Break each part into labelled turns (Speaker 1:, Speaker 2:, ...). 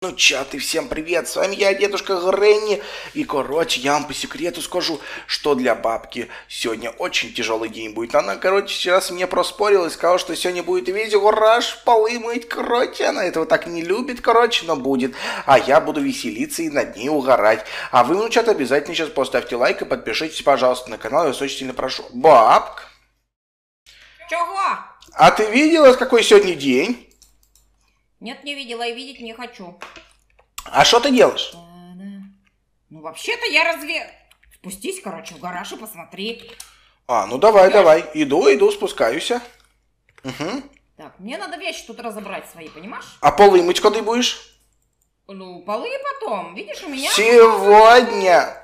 Speaker 1: Ну чат и всем привет, с вами я, дедушка Гренни, и короче, я вам по секрету скажу, что для бабки сегодня очень тяжелый день будет. Она, короче, сейчас мне проспорила и сказала, что сегодня будет весь гараж полы мыть, короче, она этого так не любит, короче, но будет. А я буду веселиться и над ней угорать. А вы, ну чат, обязательно сейчас поставьте лайк и подпишитесь, пожалуйста, на канал, я вас очень сильно прошу. Бабка,
Speaker 2: Чего?
Speaker 1: а ты видела, какой сегодня день?
Speaker 2: Нет, не видела и видеть не хочу.
Speaker 1: А что ты делаешь?
Speaker 2: Ну, вообще-то я разве... Спустись, короче, в гараж и посмотри.
Speaker 1: А, ну давай, давай, иду, иду, спускаюсь. Угу.
Speaker 2: Так, мне надо вещи тут разобрать свои, понимаешь?
Speaker 1: А полы мыть когда будешь?
Speaker 2: Ну, полы потом. Видишь, у меня...
Speaker 1: Сегодня.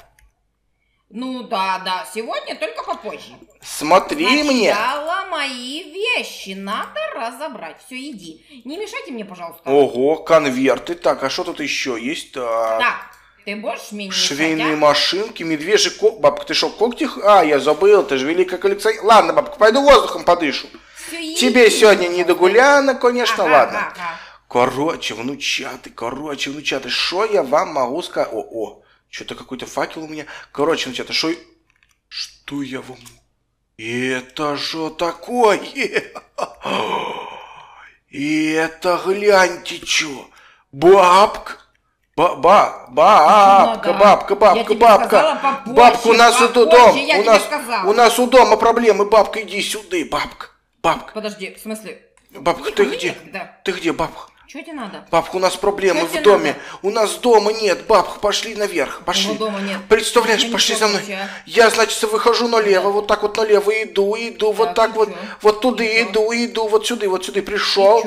Speaker 2: Ну, да, да, сегодня только попозже.
Speaker 1: Смотри мне.
Speaker 2: Сначала мои вещи надо разобрать. Все, иди. Не мешайте мне, пожалуйста.
Speaker 1: Ого, конверты. Так, а что тут еще есть? Так.
Speaker 2: Так, ты будешь не мешать,
Speaker 1: Швейные
Speaker 2: а?
Speaker 1: машинки, медвежий ко... Бабка, ты что, когти... А, я забыл, ты же великая коллекционер. Ладно, бабка, пойду воздухом подышу.
Speaker 2: Иди,
Speaker 1: Тебе сегодня не до гуляна, конечно,
Speaker 2: Ага,
Speaker 1: ладно.
Speaker 2: ага.
Speaker 1: Короче, внучаты, короче, внучаты, что я вам могу сказать? О, о, что-то какой-то факел у меня. Короче, внучаты, что... Что я вам... Это что такое? Это гляньте, что? Бабка? Ба, ба, бабка, бабка, бабка, бабка. Бабка, у нас это
Speaker 2: попозже,
Speaker 1: дом.
Speaker 2: я
Speaker 1: У нас, у нас у дома проблемы. Бабка, иди сюда, бабка. Бабка,
Speaker 2: Подожди, в смысле?
Speaker 1: бабка, ты где? Ты где, бабка?
Speaker 2: Что тебе надо?
Speaker 1: Бабка, у нас проблемы в доме.
Speaker 2: надо?
Speaker 1: У нас дома нет, бабка, пошли наверх, пошли.
Speaker 2: Моего дома нет.
Speaker 1: Представляешь,
Speaker 2: Я
Speaker 1: пошли за мной.
Speaker 2: случая.
Speaker 1: Я, значит, выхожу налево, вот так вот налево, иду, иду, вот
Speaker 2: Так,
Speaker 1: вот,
Speaker 2: чё?
Speaker 1: вот туда
Speaker 2: И
Speaker 1: иду, иду, вот сюда, вот сюда пришел.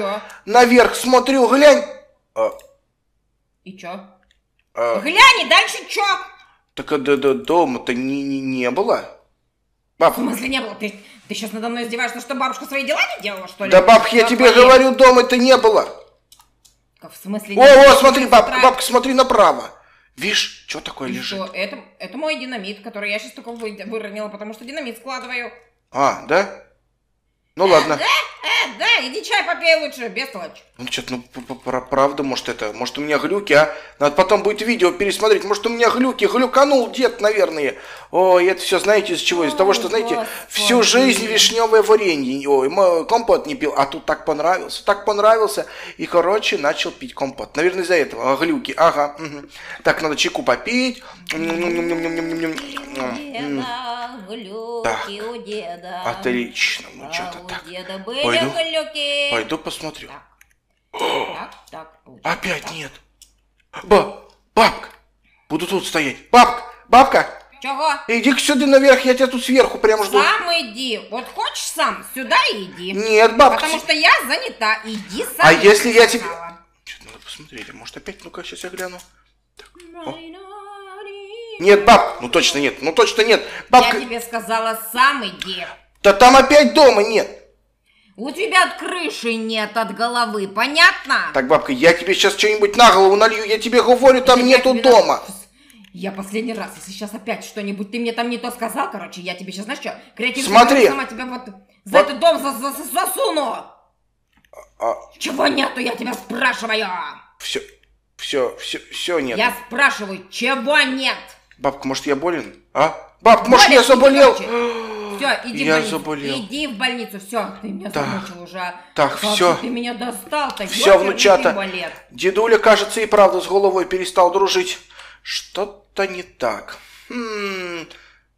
Speaker 1: Наверх смотрю, глянь. А,
Speaker 2: И чё?
Speaker 1: а,
Speaker 2: Глянь, и дальше чё?
Speaker 1: так а, да, да, дома-то не, не, не было.
Speaker 2: В
Speaker 1: Бабка,
Speaker 2: смысле не было? Ты, ты сейчас надо мной издеваешься, что бабушка свои дела не делала, что ли?
Speaker 1: да, бабка, я
Speaker 2: Как
Speaker 1: тебе говорю, дома-то не было.
Speaker 2: В смысле
Speaker 1: О, о, смотри,
Speaker 2: С
Speaker 1: бабка, смотри направо. Видишь, что такое
Speaker 2: И
Speaker 1: лежит?
Speaker 2: что? Это, это мой динамит, который я сейчас только вы- выронила, потому что динамит складываю.
Speaker 1: А, да? Ну ладно.
Speaker 2: Э, да, иди чай попей лучше, бестолочь.
Speaker 1: Ну, что-то, ну, п- п- пра- правда, может, это, может, у меня глюки, а? Надо потом будет видео пересмотреть. Может, у меня глюки, глюканул дед, наверное. Ой, это все, знаете, из чего? Из того, что, знаете, всю жизнь вишневое варенье. Ой, компот не пил, а тут так понравился, так понравился. И, короче, начал пить компот. Наверное, из-за этого. А, глюки, ага. мгм. Так, надо чайку попить.
Speaker 2: Деда, глюки у деда.
Speaker 1: Отлично, ну,
Speaker 2: А
Speaker 1: что-то так.
Speaker 2: деда были
Speaker 1: Пойду.
Speaker 2: глюки.
Speaker 1: Пойду посмотрю.
Speaker 2: Так, так, так. получается
Speaker 1: Опять
Speaker 2: так.
Speaker 1: нет. Ба, бабка, буду тут стоять. Бабка, бабка,
Speaker 2: Чего?
Speaker 1: иди сюда наверх, я тебя тут сверху прям жду.
Speaker 2: Сам иди. Вот хочешь сам, сюда иди.
Speaker 1: Нет, бабка.
Speaker 2: Потому что я занята. Иди сам.
Speaker 1: А если я тебе-. Что-то надо посмотреть, а может опять, ну-ка, сейчас я гляну. О.
Speaker 2: Я
Speaker 1: Нет, баб, ну точно нет, ну точно нет. Бабка,
Speaker 2: тебе сказала, сам иди.
Speaker 1: да там опять дома нет.
Speaker 2: У тебя от крыши нет, от головы, понятно?
Speaker 1: Так, бабка, я тебе сейчас что-нибудь на голову налью, я тебе говорю, там
Speaker 2: я
Speaker 1: нету дома.
Speaker 2: Я последний раз, если сейчас опять что-нибудь ты мне там не то сказал, короче, я тебе сейчас, знаешь что, креативно
Speaker 1: Смотри.
Speaker 2: сама тебя вот за
Speaker 1: Вот.
Speaker 2: этот дом за- за- за- засуну.
Speaker 1: А,
Speaker 2: Чего нету, я тебя спрашиваю?
Speaker 1: все, все, все, все нет.
Speaker 2: Я спрашиваю, чего нет?
Speaker 1: Бабка, может я болен? А? Бабка, может
Speaker 2: Болен,
Speaker 1: я заболел?
Speaker 2: иди, Все, иди
Speaker 1: Я
Speaker 2: в больницу.
Speaker 1: заболел.
Speaker 2: Иди в больницу, все, ты меня
Speaker 1: Так.
Speaker 2: замучил уже.
Speaker 1: Так,
Speaker 2: Как
Speaker 1: всё.
Speaker 2: же Ты меня достал-то,
Speaker 1: Всё,
Speaker 2: ёперный
Speaker 1: внучата. Дедуля, кажется, и правда с головой перестал дружить. Что-то не так. Хм,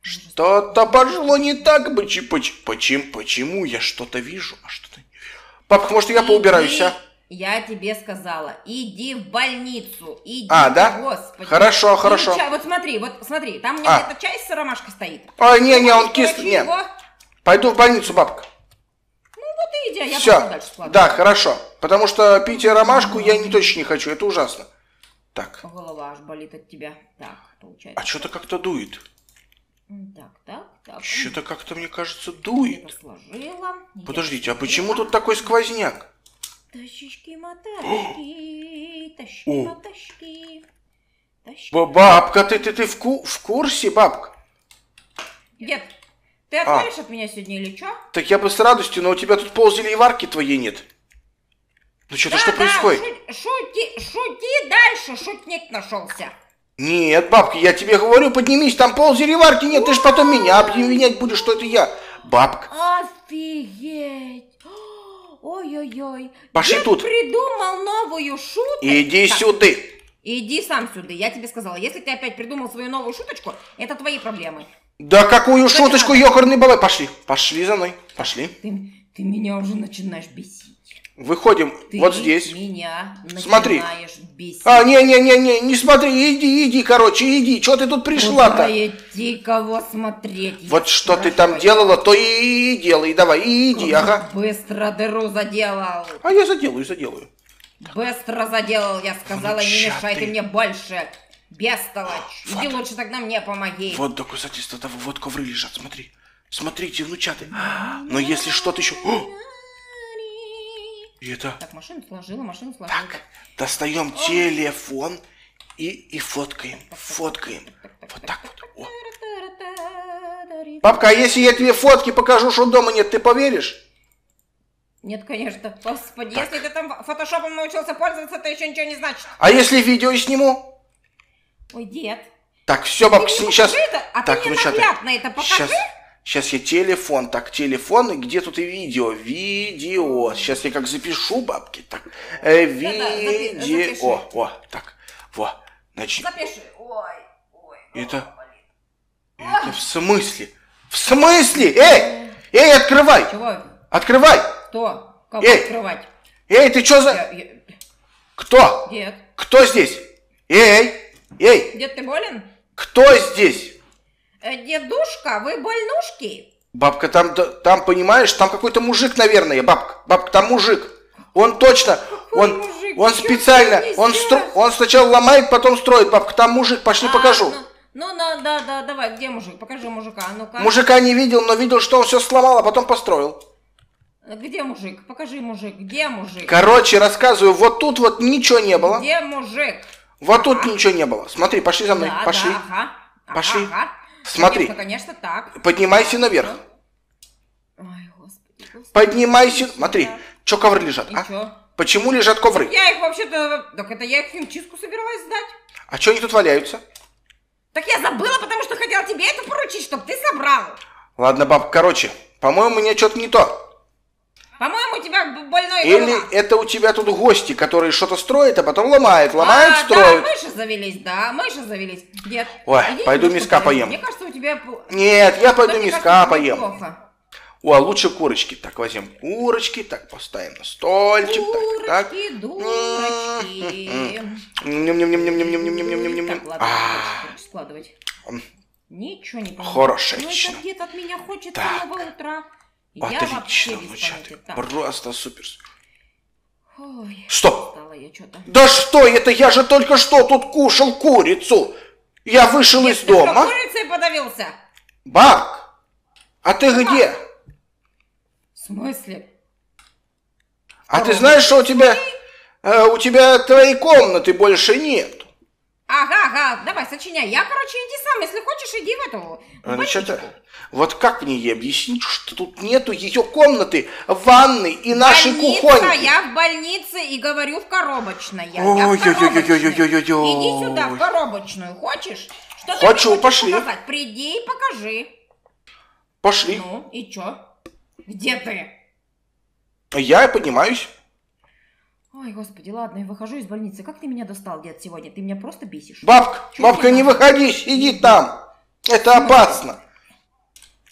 Speaker 1: что-то пошло не так. Почему, почему, почему я что-то вижу, а что-то не вижу? Папка, может, я поубираюсь, а?
Speaker 2: Я тебе сказала, иди в больницу, иди,
Speaker 1: А, да?
Speaker 2: господи.
Speaker 1: Хорошо, хорошо.
Speaker 2: чай- вот смотри, вот смотри, там у меня
Speaker 1: А.
Speaker 2: где-то чай с ромашкой стоит.
Speaker 1: А, не, не, он кислый,
Speaker 2: короче,
Speaker 1: не.
Speaker 2: его?
Speaker 1: Пойду в больницу, бабка.
Speaker 2: Ну вот и иди, а я
Speaker 1: Все,
Speaker 2: дальше складываю.
Speaker 1: да, хорошо. Потому что пить ромашку я не точно не хочу, это ужасно. Так,
Speaker 2: Голова аж болит от тебя. Так, получается.
Speaker 1: а что-то как-то дует.
Speaker 2: Так, так, так.
Speaker 1: Что-то как-то, мне кажется, дует. Подождите, а почему тут такой сквозняк?
Speaker 2: Тащички, мотачки, тащки,
Speaker 1: О.
Speaker 2: мотачки. Тащки.
Speaker 1: Ба- Бабка, ты, ты, ты в, ку- в курсе, бабка?
Speaker 2: Дед, ты
Speaker 1: А.
Speaker 2: отвалишь от меня сегодня или что?
Speaker 1: Так я бы с радостью, но у тебя тут ползели и варки твоей нет. Ну что-то что происходит?
Speaker 2: шути, шути, шути что шутник нашелся.
Speaker 1: Нет, бабка, я тебе говорю, поднимись, там пол зереварки нет, ты ж потом меня обвинять будешь, что это я. Бабка,
Speaker 2: Офигеть! Ой-ой-ой.
Speaker 1: Пошли
Speaker 2: Дед
Speaker 1: тут.
Speaker 2: придумал новую шутку.
Speaker 1: иди
Speaker 2: Так,
Speaker 1: сюда.
Speaker 2: Иди сам сюда. Я тебе сказала, если ты опять придумал свою новую шуточку, это твои проблемы.
Speaker 1: Да какую шуточку, ёкарный балай. Пошли, пошли за мной, пошли.
Speaker 2: Ты, ты меня уже начинаешь бесить.
Speaker 1: Выходим
Speaker 2: Ты
Speaker 1: вот здесь.
Speaker 2: меня
Speaker 1: Смотри.
Speaker 2: бесить.
Speaker 1: А, не-не-не-не, не смотри, иди, иди, короче, иди. Чё ты тут пришла-то?
Speaker 2: Куда идти, кого смотреть?
Speaker 1: Вот что ты там делала, то и делай, давай, и иди,
Speaker 2: Как
Speaker 1: ага.
Speaker 2: Быстро дыру заделал.
Speaker 1: А я заделаю, заделаю.
Speaker 2: Быстро заделал, я сказала, не
Speaker 1: Внучатый.
Speaker 2: мешай ты мне больше. Бестолочь. Иди
Speaker 1: Вот.
Speaker 2: лучше тогда мне помоги.
Speaker 1: Вот доказательства того, вот ковры лежат, смотри. Смотрите, внучаты. Но если что-то еще... О! И это...
Speaker 2: Так, машину сложила, машину сложила.
Speaker 1: Так, достаем телефон и, и фоткаем, фоткаем. Вот так вот. О. Папка, а если я тебе фотки покажу, что дома нет, ты поверишь?
Speaker 2: Нет, конечно. Господи, если ты там фотошопом научился пользоваться, это еще ничего не значит.
Speaker 1: А если видео сниму?
Speaker 2: Ой, дед.
Speaker 1: Так, все, бабка, сейчас...
Speaker 2: это, а
Speaker 1: так,
Speaker 2: ты мне
Speaker 1: внучата,
Speaker 2: наглядно это покажи.
Speaker 1: Сейчас, сейчас я телефон, так, телефон, и где тут и видео? Видео. Сейчас я как запишу, бабки, так. Э, видео.
Speaker 2: запиши.
Speaker 1: О, так, во, значит,
Speaker 2: Запиши. Ой, ой.
Speaker 1: Это- это в смысле? В смысле? Эй, эй, открывай,
Speaker 2: Чего?
Speaker 1: открывай.
Speaker 2: Кто? Кого
Speaker 1: Эй!
Speaker 2: открывать?
Speaker 1: Эй, ты что за...
Speaker 2: Я- я-
Speaker 1: Кто?
Speaker 2: Дед.
Speaker 1: Кто здесь? Эй, эй,
Speaker 2: Дед, ты болен?
Speaker 1: кто здесь?
Speaker 2: Э, Дедушка, вы больнушки?
Speaker 1: Бабка, там, там, понимаешь, там какой-то мужик, наверное, бабка. Бабка, там мужик. Он точно, он,
Speaker 2: мужик?
Speaker 1: он
Speaker 2: Чё
Speaker 1: специально,
Speaker 2: ты
Speaker 1: он, стро, он сначала ломает, потом строит. Бабка, там мужик, пошли
Speaker 2: А,
Speaker 1: покажу.
Speaker 2: Ну, ну, да, да, да, давай, где мужик? Покажи мужика, а ну-ка.
Speaker 1: Мужика не видел, но видел, что он все сломал, а потом построил.
Speaker 2: Где мужик? Покажи мужик, где мужик?
Speaker 1: Короче, рассказываю, вот тут вот ничего не было.
Speaker 2: Где мужик?
Speaker 1: Вот тут ничего не было. Смотри, пошли за мной,
Speaker 2: Да,
Speaker 1: пошли.
Speaker 2: да, ага. Ага,
Speaker 1: Пошли.
Speaker 2: ага.
Speaker 1: Смотри.
Speaker 2: Конечно, конечно, так.
Speaker 1: Поднимайся наверх.
Speaker 2: Ой, господи, господи.
Speaker 1: Поднимайся. Смотри, что ковры лежат,
Speaker 2: И
Speaker 1: а?
Speaker 2: чё?
Speaker 1: Почему лежат ковры?
Speaker 2: Я их вообще-то... Так это я их в химчистку собиралась сдать.
Speaker 1: А что они тут валяются?
Speaker 2: Так я забыла, потому что хотела тебе это поручить, чтобы ты собрал.
Speaker 1: Ладно, баб, короче, по-моему, у меня что-то не то.
Speaker 2: По-моему, у тебя больной
Speaker 1: Или
Speaker 2: голова.
Speaker 1: это у тебя тут гости, которые что-то строят, а потом ломают, ломают,
Speaker 2: а,
Speaker 1: строят.
Speaker 2: Да, мыши завелись, да, мыши завелись. Дед,
Speaker 1: Ой,
Speaker 2: иди
Speaker 1: пойду миска поем.
Speaker 2: Мне кажется, у тебя...
Speaker 1: Нет, я пойду
Speaker 2: мне
Speaker 1: миска
Speaker 2: кажется,
Speaker 1: поем.
Speaker 2: Плохо.
Speaker 1: О, а лучше курочки. Так, возьмем курочки, так, поставим на стольчик. Курочки, так, так.
Speaker 2: дурочки.
Speaker 1: М-м-м.
Speaker 2: Так, ладно,
Speaker 1: а.
Speaker 2: складывать. Ничего не понимаю.
Speaker 1: Хорошечно.
Speaker 2: Ну, это дед от меня хочет
Speaker 1: так.
Speaker 2: самого утра. Я
Speaker 1: Отлично,
Speaker 2: без
Speaker 1: внучата.
Speaker 2: понятия. Так,
Speaker 1: Просто супер.
Speaker 2: Ой,
Speaker 1: Стоп!
Speaker 2: я.
Speaker 1: Да что это? Я же только что тут кушал курицу. Я вышел из
Speaker 2: Ты что,
Speaker 1: дома.
Speaker 2: курицей подавился?
Speaker 1: Бак, а ты где?
Speaker 2: В смысле?
Speaker 1: А ты знаешь, что у тебя... э, у тебя твоей комнаты больше нет.
Speaker 2: Ага, ага, давай, сочиняй. Я, короче, иди сам, если хочешь, иди в эту в
Speaker 1: Ну, что-то-
Speaker 2: больничку.
Speaker 1: Вот как мне ей объяснить, что тут нету ее комнаты, ванны и нашей
Speaker 2: Больница,
Speaker 1: кухоньки?
Speaker 2: я в больнице и говорю в коробочной. Я, я в коробочной. Иди сюда, в коробочную. Хочешь? Что
Speaker 1: Хочу,
Speaker 2: хочешь
Speaker 1: пошли.
Speaker 2: показать? Приди и покажи.
Speaker 1: Пошли.
Speaker 2: Ну, и чё? Где ты?
Speaker 1: Я поднимаюсь.
Speaker 2: Ой, господи, ладно, я выхожу из больницы. Как ты меня достал, дед, сегодня? Ты меня просто бесишь.
Speaker 1: Бабка,
Speaker 2: Чё
Speaker 1: бабка, не выходи, сиди там. Это опасно.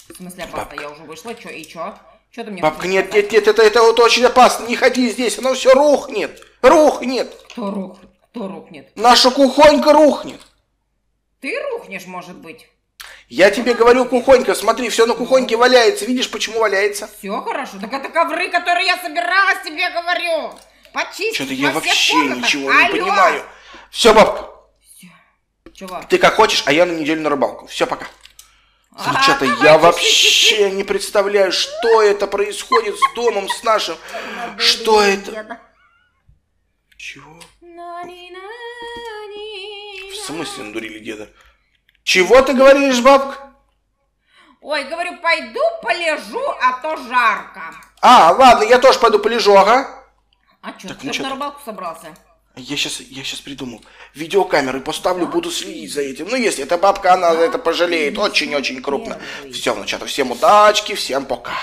Speaker 2: В смысле, опасно, я уже вышла. Чё, и чё? Чё ты мне
Speaker 1: Бабка, нет,
Speaker 2: сказать?
Speaker 1: нет, нет, это, это вот очень опасно. Не ходи здесь, оно все рухнет. Рухнет.
Speaker 2: Кто рух? Кто рухнет?
Speaker 1: Наша кухонька рухнет.
Speaker 2: Ты рухнешь, может быть?
Speaker 1: Я тебе говорю, кухонька, смотри, все на кухоньке валяется. Видишь, почему валяется?
Speaker 2: Все хорошо. Так это ковры, которые я собиралась тебе говорю. Почистить
Speaker 1: Что-то я вообще
Speaker 2: комнатах.
Speaker 1: ничего не
Speaker 2: Алло!
Speaker 1: понимаю. Все, бабка,
Speaker 2: Чего?
Speaker 1: ты как хочешь, а я на неделю на рыбалку. Все, пока.
Speaker 2: А,
Speaker 1: Девчата,
Speaker 2: давай,
Speaker 1: я вообще не представляю, что это происходит с домом, с нашим. Что это? Чего? В смысле надурили деда? Чего ты говоришь, бабка?
Speaker 2: Ой, говорю, пойду полежу, а то жарко.
Speaker 1: А, ладно, я тоже пойду полежу, ага.
Speaker 2: А что,
Speaker 1: Так,
Speaker 2: ты
Speaker 1: ну
Speaker 2: на рыбалку собрался?
Speaker 1: Я сейчас, я сейчас придумал. Видеокамеры поставлю, буду следить за этим. Ну, если эта бабка, она это пожалеет очень-очень крупно. Все, внучата, всем удачки, всем пока.